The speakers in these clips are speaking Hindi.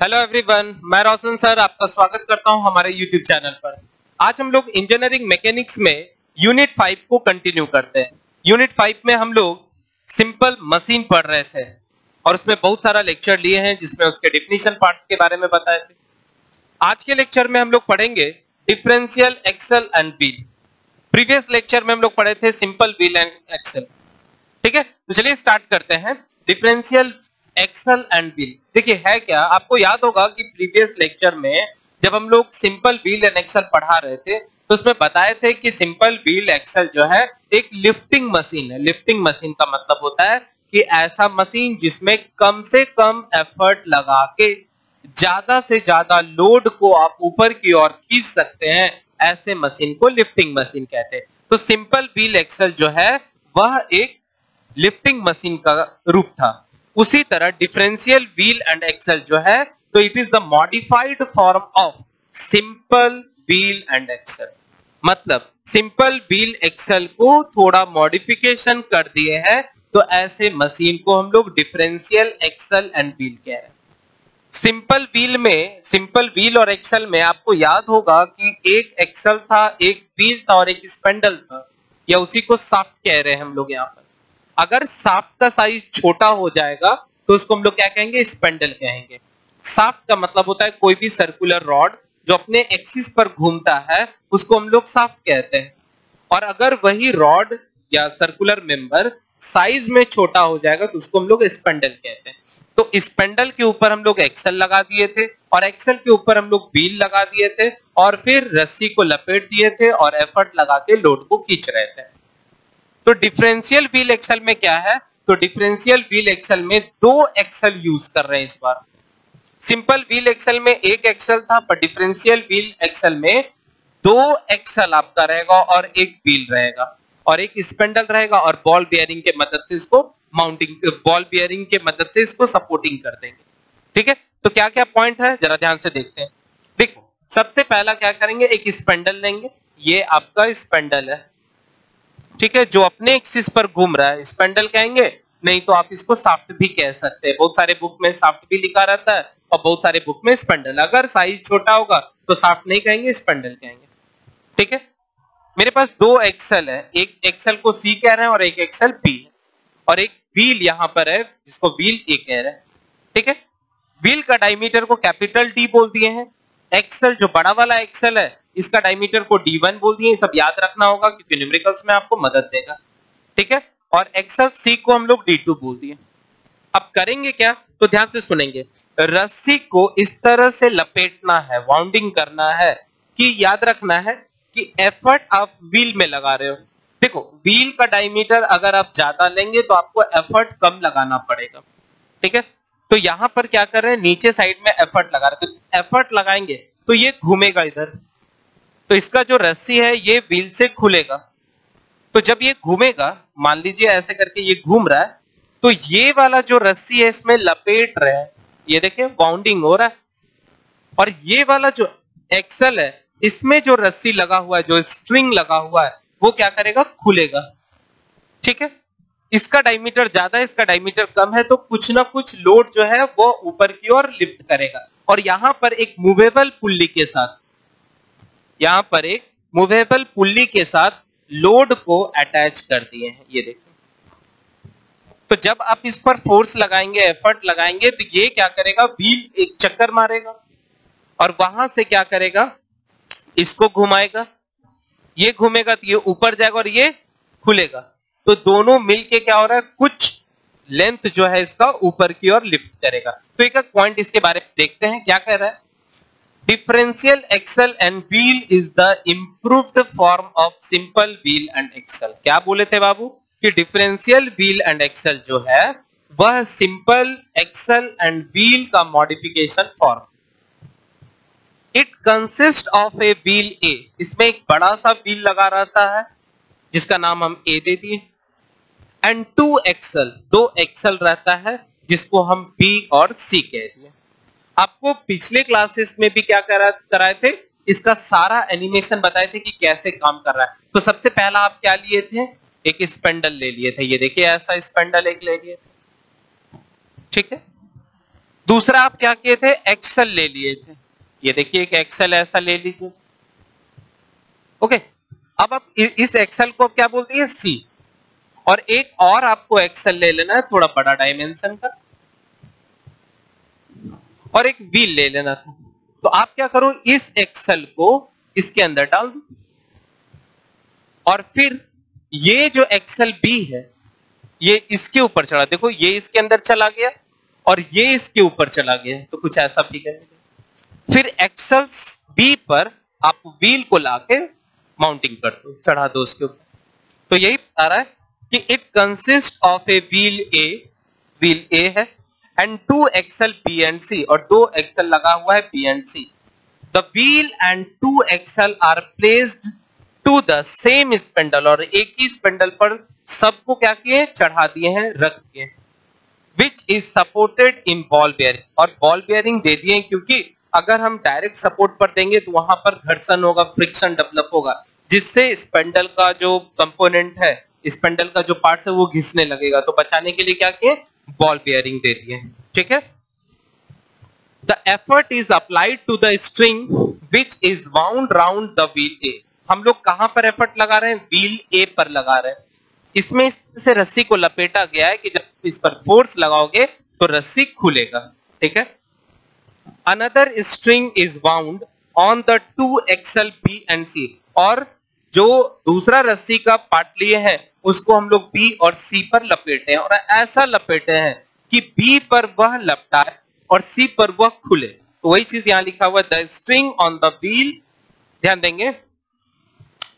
हेलो एवरीवन मैं रोशन सर, आपका स्वागत करता हूँ हमारे यूट्यूब चैनल पर। आज हम लोग इंजीनियरिंग मैकेनिक्स में यूनिट फाइव को कंटिन्यू करते हैं। यूनिट फाइव में हम लोग सिंपल मशीन पढ़ रहे थे और उसमें बहुत सारा लेक्चर लिए हैं जिसमें उसके डिफिनीशन पार्ट के बारे में बताए थे। आज के लेक्चर में हम लोग पढ़ेंगे differential axle and wheel previous lecture में हम लोग पढ़े थे सिंपल व्हील एंड एक्सल ठीक है? तो चलिए स्टार्ट करते हैं। डिफरेंशियल एक्सल एंड बिल देखिए, है क्या? आपको याद होगा कि प्रीवियस लेक्चर में जब हम लोग सिंपल बिल एंड एक्सल पढ़ा रहे थे तो उसमें बताए थे कि सिंपल व्हील एक्सल जो है, एक लिफ्टिंग मशीन है। लिफ्टिंग मशीन का मतलब होता है कि ऐसा मशीन जिसमें कम से कम एफर्ट लगा के ज़्यादा से ज़्यादा लोड को आप ऊपर की ओर खींच सकते हैं, ऐसे मशीन को लिफ्टिंग मशीन कहते हैं। तो सिंपल व्हील एक्सल जो है, वह एक लिफ्टिंग मशीन का रूप था। उसी तरह डिफरेंशियल व्हील एंड एक्सल जो है तो it is the modified form of simple wheel and axle मतलब सिंपल व्हील एक्सल को थोड़ा मॉडिफिकेशन कर दिए हैं तो ऐसे मशीन को हम लोग डिफरेंशियल एक्सल एंड व्हील कह रहे हैं। सिंपल व्हील में सिंपल व्हील और एक्सल में आपको याद होगा कि एक एक्सल था, एक व्हील था और एक स्पेंडल था, या उसी को साफ्ट कह रहे हैं हम लोग यहाँ पर। अगर साफ्ट का साइज़ छोटा हो जाएगा तो उसको हम लोग क्या कहेंगे? स्पेंडल कहेंगे। साफ्ट का मतलब होता है कोई भी सर्कुलर रॉड जो अपने एक्सिस पर घूमता है, उसको हम लोग साफ्ट कहते हैं। और अगर वही रॉड या सर्कुलर मेंबर साइज़ में छोटा हो जाएगा तो उसको हम लोग स्पेंडल कहते हैं। तो स्पेंडल के ऊपर हम लोग एक्सल लगा दिए थे और एक्सल के ऊपर हम लोग व्हील लगा दिए थे और फिर रस्सी को लपेट दिए थे और एफर्ट लगा के लोड को खींच रहे थे। तो डिफरेंशियल व्हील एक्सल में क्या है? तो डिफरेंशियल व्हील एक्सल में दो एक्सल यूज़ कर रहे हैं इस बार। सिंपल व्हील एक्सल में एक एक्सल था, पर डिफरेंशियल व्हील एक्सल में दो एक्सल आपका रहेगा और एक व्हील रहेगा। और एक स्पेंडल रहेगा और बॉल बियरिंग के मदद से इसको माउंटिंग बॉल बियरिंग के मदद से इसको सपोर्टिंग कर देंगे। ठीक है? तो क्या क्या पॉइंट है? जरा ध्यान से देखते हैं। देखो, सबसे पहला क्या करेंगे? एक स्पेंडल लेंगे। ये आपका स्पेंडल है। ठीक है, जो अपने एक्सिस पर घूम रहा है स्पेंडल कहेंगे, नहीं तो आप इसको साफ्ट भी कह सकते हैं। बहुत सारे बुक में साफ्ट भी लिखा रहता है और बहुत सारे बुक में स्पेंडल अगर साइज़ छोटा होगा तो साफ्ट नहीं कहेंगे स्पेंडल कहेंगे। ठीक है? मेरे पास दो एक्सल है। एक एक्सल को सी कह रहे हैं और एक एक्सल पी है और एक व्हील यहाँ पर है, जिसको व्हील ए कह रहे हैं। ठीक है? व्हील का डायमीटर को कैपिटल डी बोल दिए हैं। एक्सल जो बड़ा वाला एक्सेल है इसका डायमीटर को डी वन बोल दिए सब याद रखना होगा क्योंकि न्यूमेरिकल्स में आपको मदद देगा। ठीक है? और एक्सल सी को हम लोग डी2 बोल दिए। अब करेंगे क्या? तो ध्यान से सुनेंगे। रस्सी को इस तरह से लपेटना है वाउंडिंग करना है, कि याद रखना है कि एफर्ट आप व्हील में लगा रहे हो। देखो व्हील का डायमीटर अगर आप ज़्यादा लेंगे तो आपको एफर्ट कम लगाना पड़ेगा। ठीक है? तो यहाँ पर क्या कर रहे हैं? नीचे साइड में एफर्ट लगा रहे तो एफर्ट लगाएँगे तो ये घूमेगा इधर। तो इसका जो रस्सी है, ये व्हील से खुलेगा। तो जब ये घूमेगा, मान लीजिए ऐसे करके ये घूम रहा है तो ये वाला जो रस्सी है, इसमें लपेट रहा है। ये देखिए बाउंडिंग हो रहा है। और ये वाला जो एक्सल है, इसमें जो रस्सी लगा हुआ है, जो स्ट्रिंग लगा हुआ है, वो क्या करेगा? खुलेगा। ठीक है? इसका डायमीटर ज़्यादा है, इसका डायमीटर कम है तो कुछ ना कुछ लोड जो है, वो ऊपर की ओर लिफ्ट करेगा। और यहाँ पर एक मूवेबल पुल्ली के साथ। यहाँ पर एक मूवेबल पुल्ली के साथ लोड को अटैच कर दिए हैं, ये देखो। तो जब आप इस पर फोर्स लगाएँगे एफर्ट लगाएँगे तो ये क्या करेगा? व्हील एक चक्कर मारेगा और वहाँ से क्या करेगा? इसको घुमाएगा। ये घूमेगा तो ये ऊपर जाएगा और ये खुलेगा। तो दोनों मिलके क्या हो रहा है? कुछ लेंथ जो है इसका ऊपर की ओर लिफ्ट करेगा। तो एक पॉइंट इसके बारे में देखते हैं, क्या कह रहा है? Differential axle and wheel is the improved form of simple wheel and axle क्या बोले थे बाबू? कि डिफरेंशियल व्हील एंड एक्सल जो है, वह सिंपल एक्सल एंड व्हील का modification form it consist of a wheel A इसमें एक बड़ा सा व्हील लगा रहता है, जिसका नाम हम ए दे दिए। एंड टू एक्सल दो एक्सल रहता है, जिसको हम बी और सी कह दिए। आपको पिछले क्लासेस में भी क्या करा, कराए थे? इसका सारा एनिमेशन बताए थे कि कैसे काम कर रहा है। तो सबसे पहला आप क्या लिए थे? एक स्पेंडल ले लिए थे। ये देखिए, ऐसा स्पेंडल एक ले लिए। ठीक है? दूसरा आप क्या किए थे? एक्सेल ले लिए थे। ये देखिए, एक एक्सेल ऐसा ले लीजिए। ओके अब आप इस एक्सेल को क्या बोलते हैं? सी और एक और आपको एक्सेल ले लेना है, थोड़ा बड़ा डायमेंशन का। और एक व्हील ले लेना था। तो आप क्या करो, इस एक्सेल को इसके अंदर डाल दो। और फिर ये जो एक्सेल बी है, ये इसके ऊपर चढ़ा। देखो, ये इसके अंदर चला गया और ये इसके ऊपर चला गया। तो कुछ ऐसा भी करेंगे फिर एक्सेल बी पर आप व्हील को लाके माउंटिंग कर दो, चढ़ा दो उसके ऊपर। तो यही बता रहा है कि it consist of a wheel A wheel A है। And two axle B and C और दो एक्सेल लगा हुआ है B and C the wheel and two axle are placed to the same spindle और एक ही स्पेंडल पर सबको क्या किए? चढ़ा दिए हैं, रख दिए which is supported in ball bearing और बॉल बेयरिंग दे दिए क्योंकि अगर हम डायरेक्ट सपोर्ट पर देंगे तो वहाँ पर घर्षण होगा फ्रिक्शन डेवलप होगा, जिससे स्पेंडल का जो कंपोनेंट है स्पेंडल का जो पार्ट है वो घिसने लगेगा। तो बचाने के लिए क्या किए? बॉल बेयरिंग दे दिए ठीक है? The effort is applied to the string which is wound round the wheel A हम लोग कहाँ पर एफर्ट लगा रहे हैं? व्हील ए पर लगा रहे हैं। इसमें से रस्सी को लपेटा गया है कि जब इस पर फोर्स लगाओगे तो रस्सी खुलेगा। ठीक है? Another string is wound on the two axle B and C और जो दूसरा रस्सी का पार्ट लिए हैं उसको हम लोग बी और सी पर लपेटे हैं और ऐसा लपेटे हैं कि बी पर वह लपटा है और सी पर वह खुले। तो वही चीज़ यहाँ लिखा हुआ the string on the wheel ध्यान देंगे।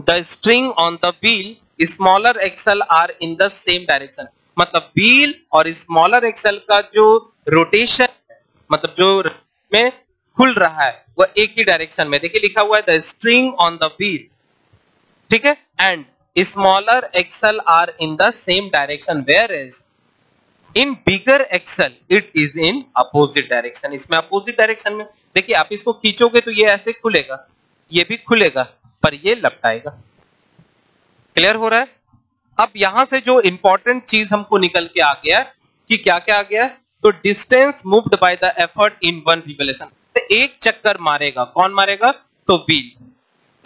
The string on the wheel smaller axle are in the same direction मतलब व्हील और स्मॉलर एक्सल का जो रोटेशन मतलब जो में खुल रहा है, वह एक ही डायरेक्शन में। देखिए लिखा हुआ है the string on the wheel ठीक है? And axle are in the same direction where is in bigger axle it is in opposite direction इसमें अपोजिट डायरेक्शन में, देखिए, आप इसको खींचोगे तो ये ऐसे खुलेगा, ये भी खुलेगा, पर ये लपटाएगा। क्लियर हो रहा है? अब यहाँ से जो इंपॉर्टेंट चीज़ हमको निकल के आ गया कि क्या क्या आ गया तो distance moved by the effort in one revolution एक चक्कर मारेगा, कौन मारेगा? तो व्हील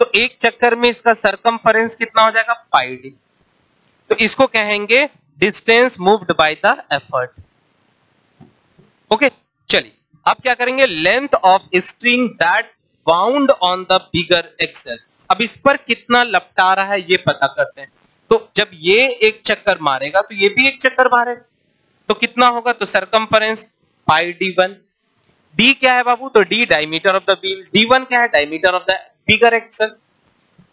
तो एक चक्कर में इसका सरकमफरेंस कितना हो जाएगा? पाई डी तो इसको कहेंगे distance moved by the effort okay चलिए, अब क्या करेंगे? Length of string that bound on the bigger axle अब इस पर कितना लपटा रहा है ये पता करते हैं। तो जब ये एक चक्कर मारेगा तो ये भी एक चक्कर मारेगा तो कितना होगा? तो circumference pi D one D क्या है बाबू? तो D diameter of the wheel D one क्या है? Diameter of the bigger axle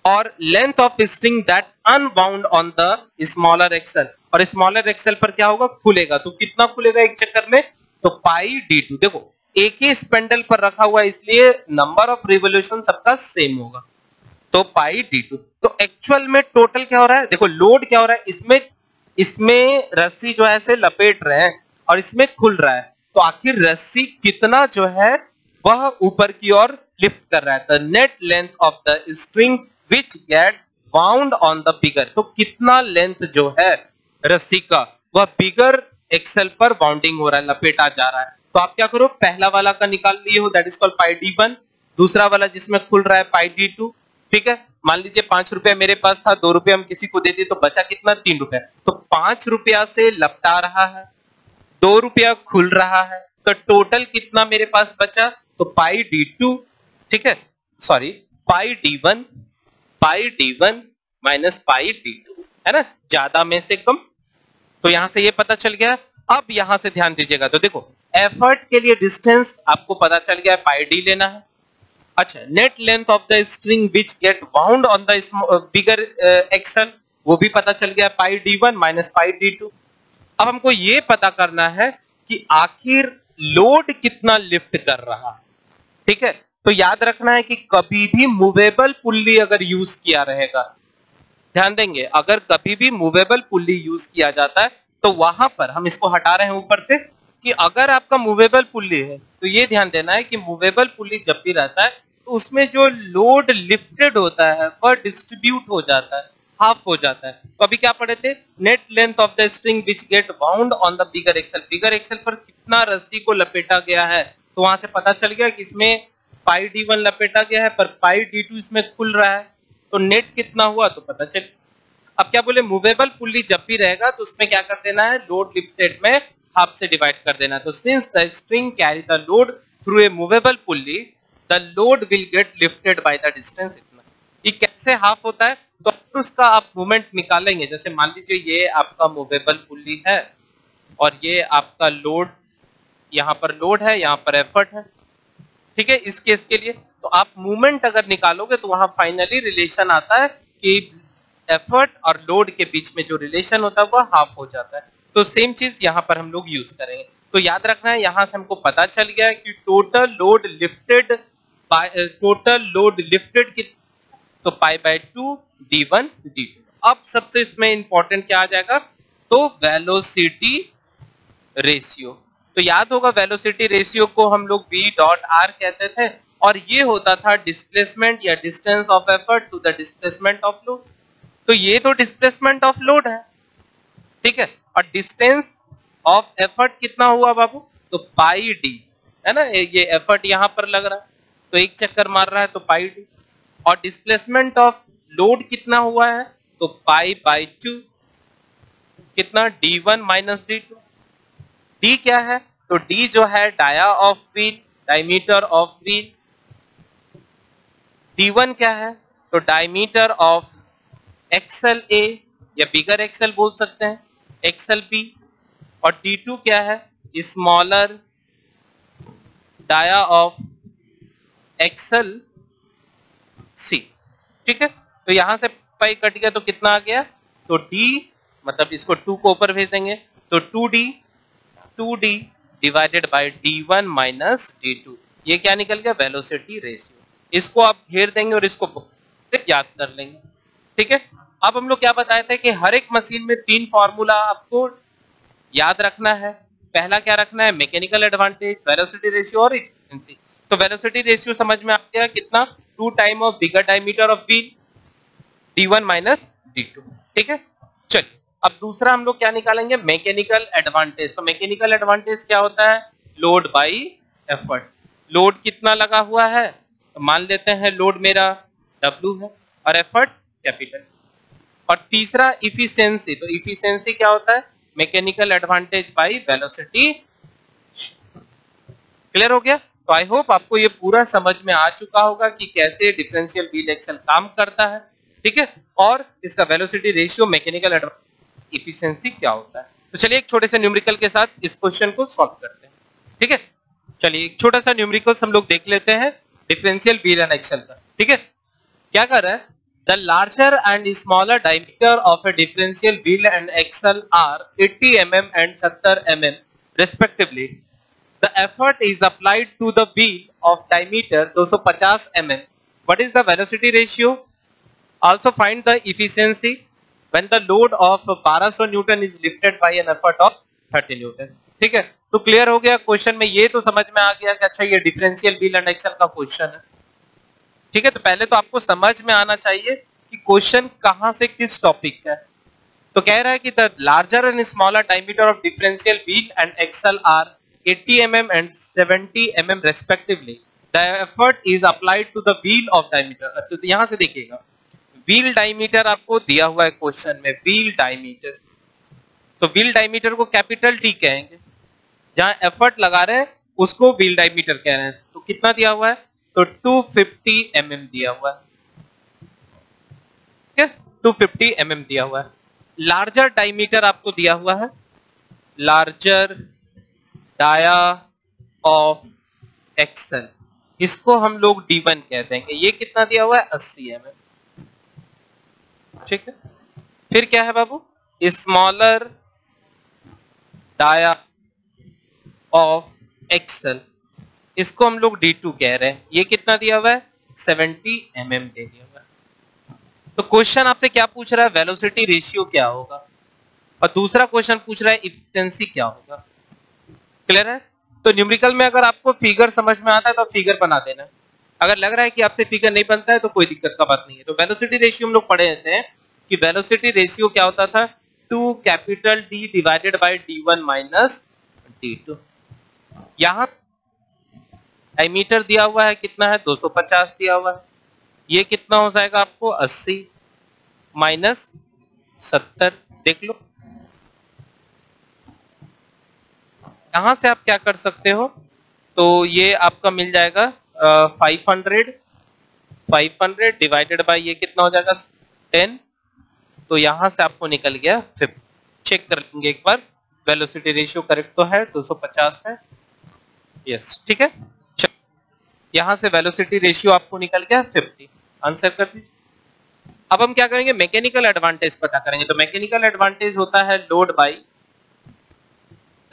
और length of string that unbound on the smaller axle और स्मॉलर एक्सल पर क्या होगा? खुलेगा। तो कितना खुलेगा एक चक्कर में? तो पाई डी टू देखो, एक ही स्पेंडल पर रखा हुआ इसलिए नंबर ऑफ़ रिवोल्यूशन सबका सेम होगा। तो पाई डी टू तो एक्चुअल में टोटल क्या हो रहा है? देखो लोड क्या हो रहा है? इसमें इसमें रस्सी जो है से लपेट रहे हैं और इसमें खुल रहा है। तो आखिर रस्सी कितना जो है, वह ऊपर की ओर लिफ्ट कर रहा है। The net length of the string which get bound on the bigger तो कितना लेंथ जो है रस्सी का, वह बिगर एक्सेल पर बाउंडिंग हो रहा है, लपेटा जा रहा है। तो आप क्या करो, पहला वाला का निकाल लिए हो that is called pi D one दूसरा वाला जिसमें खुल रहा है पाई डी टू ठीक है? मान लीजिए पाँच रुपया मेरे पास था, दो रुपया हम किसी को दे दिए तो बचा कितना? तीन रुपया। तो पाँच रुपया से लपटा रहा है। दो रुपया खुल रहा है तो टोटल कितना मेरे पास बचा? तो पाई डी टू ठीक है? Sorry pi D one pi D one minus pi D two है ना? ज़्यादा में से कम। तो यहाँ से ये पता चल गया। अब यहाँ से ध्यान दीजिएगा। तो देखो एफर्ट के लिए डिस्टेंस आपको पता चल गया पाई डी लेना है। अच्छा net length of the string which get bound on the bigger axle वो भी पता चल गया pi D one minus pi D two अब हमको ये पता करना है कि आखिर लोड कितना लिफ्ट कर रहा। ठीक है? तो याद रखना है कि कभी भी मूवेबल पुल्ली अगर यूज़ किया रहेगा, ध्यान देंगे, अगर कभी भी मूवेबल पुल्ली यूज़ किया जाता है तो वहाँ पर हम इसको हटा रहे हैं ऊपर से कि अगर आपका मूवेबल पुल्ली है तो ये ध्यान देना है कि मूवेबल पुल्ली जब भी रहता है तो उसमें जो लोड लिफ्टेड होता है, वह डिस्ट्रीब्यूट हो जाता है। हाफ़ हो जाता है। तो अभी क्या पढ़े थे? Net length of the string which get bound on the bigger axle bigger axle पर कितना रस्सी को लपेटा गया है? तो वहाँ से पता चल गया कि इसमें पाई डी वन लपेटा गया है, पर पाई डी टू इसमें खुल रहा है। तो नेट कितना हुआ तो पता चल अब क्या बोले मूवेबल पुल्ली जब भी रहेगा तो उसमें क्या कर देना है? लोड लिफ्टेड में हाफ़ से डिवाइड कर देना है। तो since the string carry the load through a movable pulley the load will get lifted by the distance इतना। ये कैसे हाफ़ होता है? तो उसका आप मूवमेंट निकालेंगे। जैसे मान लीजिए ये आपका मूवेबल पुल्ली है और ये आपका लोड यहाँ पर लोड है, यहाँ पर एफर्ट है। ठीक है? इस केस के लिए तो आप मूवमेंट अगर निकालोगे तो वहाँ फाइनली रिलेशन आता है कि एफर्ट और लोड के बीच में जो रिलेशन होता है वह हाफ़ हो जाता है। तो सेम चीज़ यहाँ पर हम लोग यूज़ करेंगे। तो याद रखना है, यहाँ से हमको पता चल गया है कि total load lifted total load lifted तो pi by two D one D two अब सबसे इसमें इंपॉर्टेंट क्या आ जाएगा? तो वेलोसिटी रेशियो तो याद होगा वेलोसिटी रेशियो को हम लोग v डॉट आर कहते थे, और ये होता था डिस्प्लेसमेंट या distance of effort to the displacement of load तो ये तो डिस्प्लेसमेंट ऑफ़ लोड है, ठीक है? और डिस्टेंस ऑफ़ एफर्ट कितना हुआ बाबू? तो पाई डी है ना? ये एफर्ट यहाँ पर लग रहा है। तो एक चक्कर मार रहा है तो पाई डी और डिस्प्लेसमेंट ऑफ़ लोड कितना हुआ है? तो पाई बाई टू कितना? D one minus D two D क्या है? तो डी जो है dia of wheel diameter of wheel D one क्या है? तो डायमीटर ऑफ़ एक्सएल ए या बिगर एक्सएल बोल सकते हैं एक्सएल बी और डी टू क्या है? Smaller dia of axle C. ठीक है? तो यहाँ से पाई कट गया तो कितना आ गया? तो डी मतलब इसको टू को ऊपर भेज देंगे। तो two D two D divided by D one minus D two. ये क्या निकल गया? Velocity ratio. इसको आप घेर देंगे और इसको याद कर लेंगे। ठीक है? अब हम लोग क्या बताए थे कि हर एक मशीन में तीन फॉर्मूला आपको याद रखना है। पहला क्या रखना है? मैकेनिकल एडवांटेज, वेलोसिटी रेशियो और इफिशिएंसी। तो वेलोसिटी रेशियो समझ में आ गया कितना? Two time of bigger diameter of wheel D one minus D two ठीक है? चलिए, अब दूसरा हम लोग क्या निकालेंगे? मैकेनिकल एडवांटेज तो मैकेनिकल एडवांटेज क्या होता है? लोड बाई एफर्ट लोड कितना लगा हुआ है? तो मान लेते हैं लोड मेरा डब्ल्यू है और एफर्ट कैपिटल और तीसरा इफिशियंसी तो इफिशियंसी क्या होता है? Mechanical advantage by velocity clear हो गया? तो आई होप आपको ये पूरा समझ में आ चुका होगा कि कैसे डिफरेंशियल व्हील एक्सल काम करता है, ठीक है? और इसका वेलोसिटी रेशियो मैकेनिकल इफिशियंसी क्या होता है? तो चलिए एक छोटे से न्यूमेरिकल के साथ इस क्वेश्चन को सॉल्व करते हैं, ठीक है? चलिए एक छोटा सा न्यूमेरिकल्स हम लोग देख लेते हैं डिफरेंशियल व्हील एंड एक्सल का, ठीक है? क्या कर रहा है? The larger and smaller diameter of a differential wheel and axle are 80 mm and 70 mm respectively. The effort is applied to the wheel of diameter 250 mm. What is the velocity ratio? Also find the efficiency when the load of 1200 Newton is lifted by an effort of 30 Newton. ठीक है तो क्लियर हो गया क्वेश्चन में ये तो समझ में आ गया कि अच्छा ये डिफरेंशियल व्हील एंड एक्सल का क्वेश्चन है ठीक है तो पहले तो आपको समझ में आना चाहिए कि क्वेश्चन कहाँ से किस टॉपिक का है तो कह रहा है कि the larger and smaller diameter of differential wheel and axle are 80 mm and 70 mm respectively, the effort is applied to the wheel of diameter. तो यहाँ से देखिएगा व्हील डायमीटर आपको दिया हुआ है क्वेश्चन में व्हील डायमीटर तो व्हील डायमीटर को कैपिटल टी कहेंगे। जहाँ एफर्ट लगा रहे हैं, उसको व्हील डायमीटर कह रहे हैं। तो कितना दिया हुआ है? तो 250 mm दिया हुआ है। ठीक है? 250 mm दिया हुआ है। लार्जर डायमीटर आपको दिया हुआ है। लार्जर डाया ऑफ़ एक्सल इसको हम लोग D1 कह देंगे ये कितना दिया हुआ है? 80 mm ठीक है? फिर क्या है बाबू? स्मॉलर डाया ऑफ़ एक्सल इसको हम लोग डी टू कह रहे हैं। ये कितना दिया हुआ है? 70 mm दे दिया हुआ है। तो क्वेश्चन आपसे क्या पूछ रहा है? वेलोसिटी रेशियो क्या होगा? और दूसरा क्वेश्चन पूछ रहा है इफिशिएंसी क्या होगा? क्लियर है? तो न्यूमेरिकल में अगर आपको फिगर समझ में आता है तो फिगर बना देना। अगर लग रहा है कि आपसे फिगर नहीं बनता है तो कोई दिक्कत का बात नहीं है। तो वेलोसिटी रेशियो हम लोग पढ़े थे कि वेलोसिटी रेशियो क्या होता था? Two capital D divided by D one minus D two. यहाँ एमीटर दिया हुआ है, कितना है? 250 दिया हुआ है। ये कितना हो जाएगा आपको? 80 माइनस सत्तर। देख लो। यहाँ से आप क्या कर सकते हो? तो ये आपका मिल जाएगा five hundred five hundred divided by ये कितना हो जाएगा? टेन तो यहाँ से आपको निकल गया फिफ्थ चेक कर लेंगे एक बार। वेलोसिटी रेशियो करेक्ट तो है 250 है। यस ठीक है? यहाँ से वेलोसिटी रेशियो आपको निकल गया 50 आंसर कर दीजिए। अब हम क्या करेंगे? मैकेनिकल एडवांटेज पता करेंगे। तो मैकेनिकल एडवांटेज होता है लोड बाई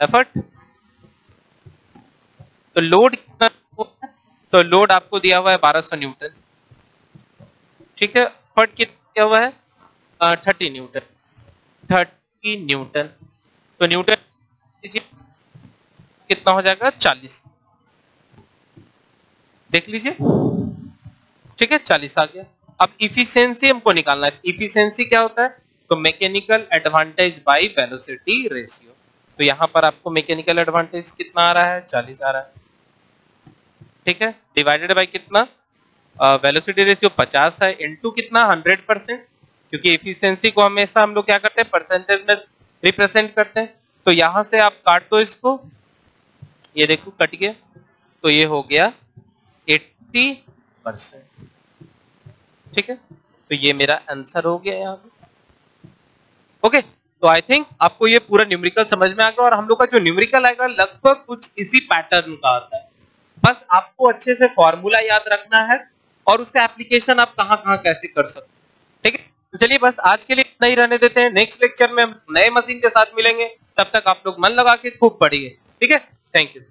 एफर्ट तो लोड तो लोड आपको दिया हुआ है 1200 न्यूटन। ठीक है? फट कितना दिया हुआ है? Thirty newton. Thirty newton. तो न्यूटन कितना हो जाएगा? 40 देख लीजिए। ठीक है? 40 आ गया। अब इफिशियंसी हमको निकालना है। इफिशियंसी क्या होता है? तो mechanical advantage by velocity ratio तो यहाँ पर आपको मैकेनिकल एडवांटेज कितना आ रहा है? 40 आ रहा है। ठीक है? डिवाइडेड बाई कितना? वेलोसिटी रेशियो 50 है इनटू कितना? 100 परसेंट क्योंकि एफिशिएंसी को हमेशा हम लोग क्या करते हैं? परसेंटेज में रिप्रेजेंट करते हैं। तो यहाँ से आप काट दो इसको। ये देखो, कट गया। तो ये हो गया 80 परसेंट ठीक है? तो ये मेरा आंसर हो गया यहाँ पे। ओके तो आई थिंक आपको ये पूरा न्यूमेरिकल समझ में आ गया और हम लोग का जो न्यूमेरिकल आएगा लगभग कुछ इसी पैटर्न का आता है। बस आपको अच्छे से फॉर्मूला याद रखना है और उसका एप्लीकेशन आप कहाँ कहाँ कैसे कर सकते ठीक है? तो चलिए बस आज के लिए इतना ही रहने देते हैं। नेक्स्ट लेक्चर में हम नए मशीन के साथ मिलेंगे। तब तक आप लोग मन लगा के खूब पढ़िए। ठीक है? Thank you